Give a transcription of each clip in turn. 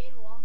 game along.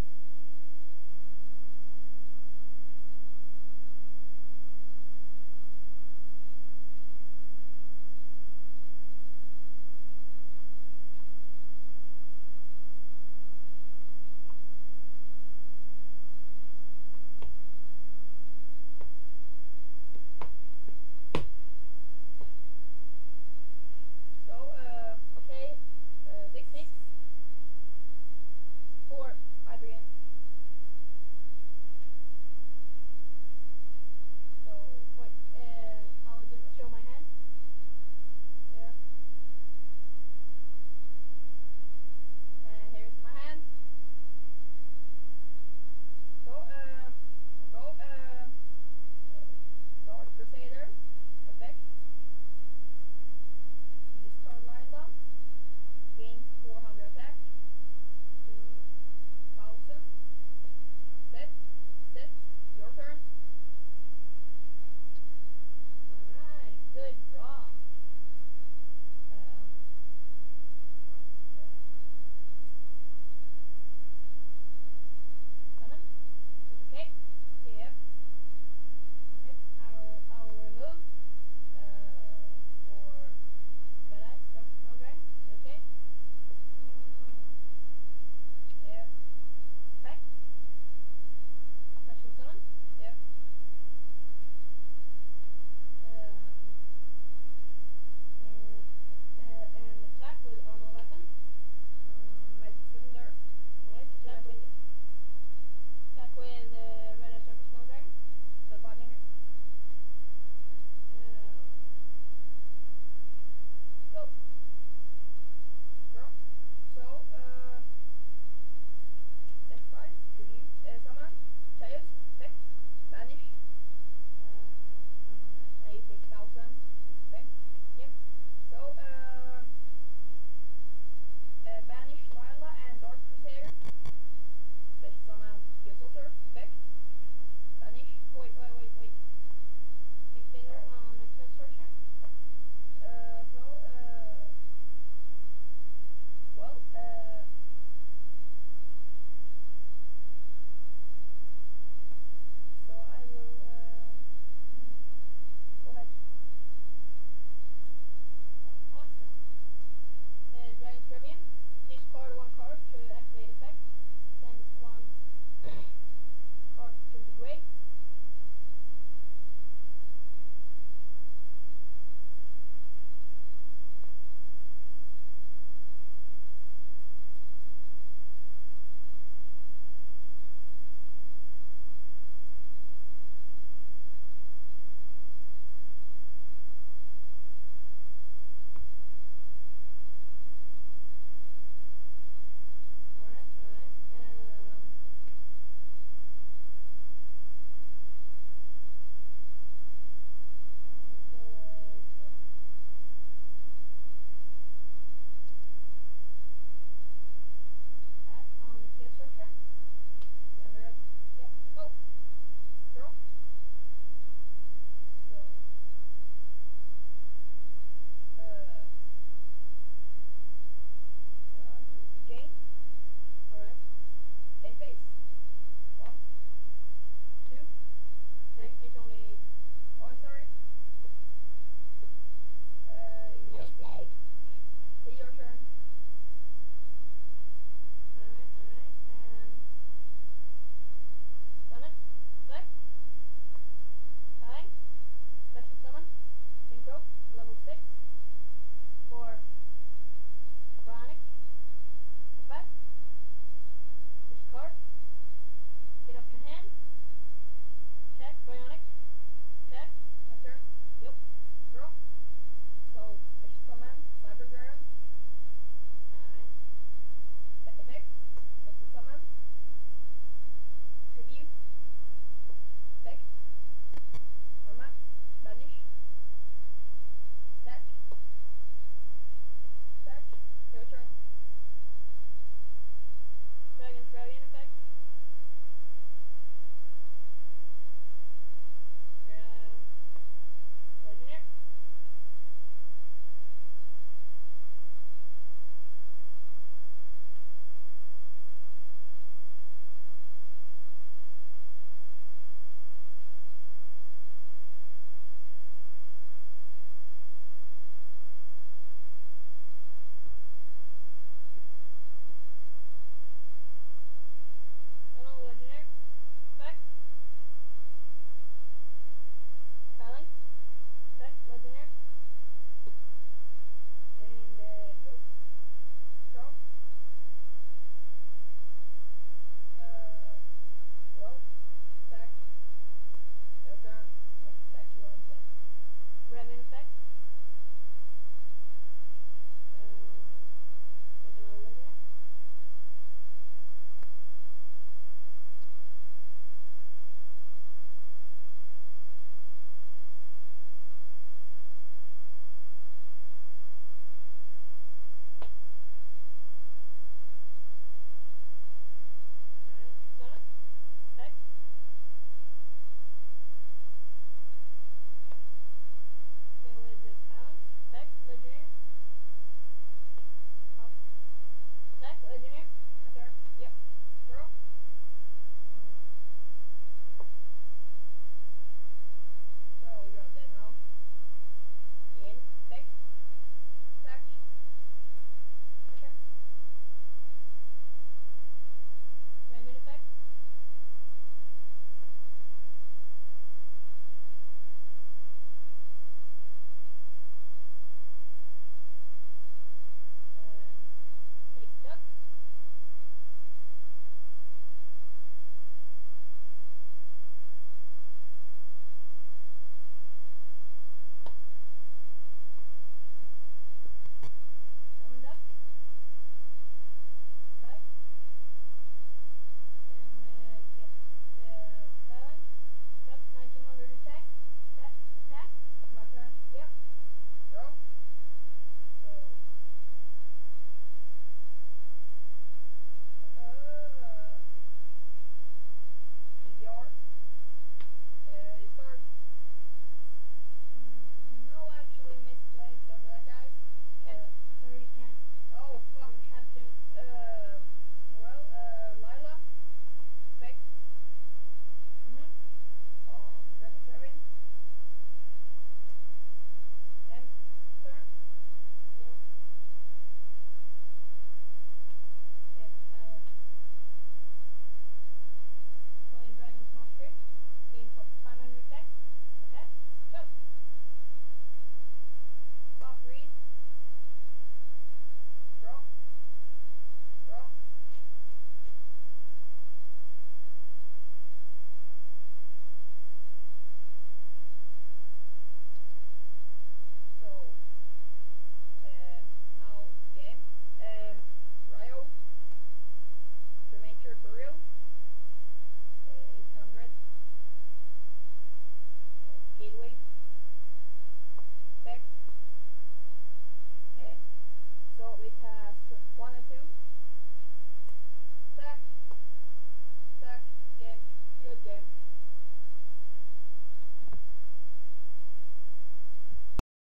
past one or two.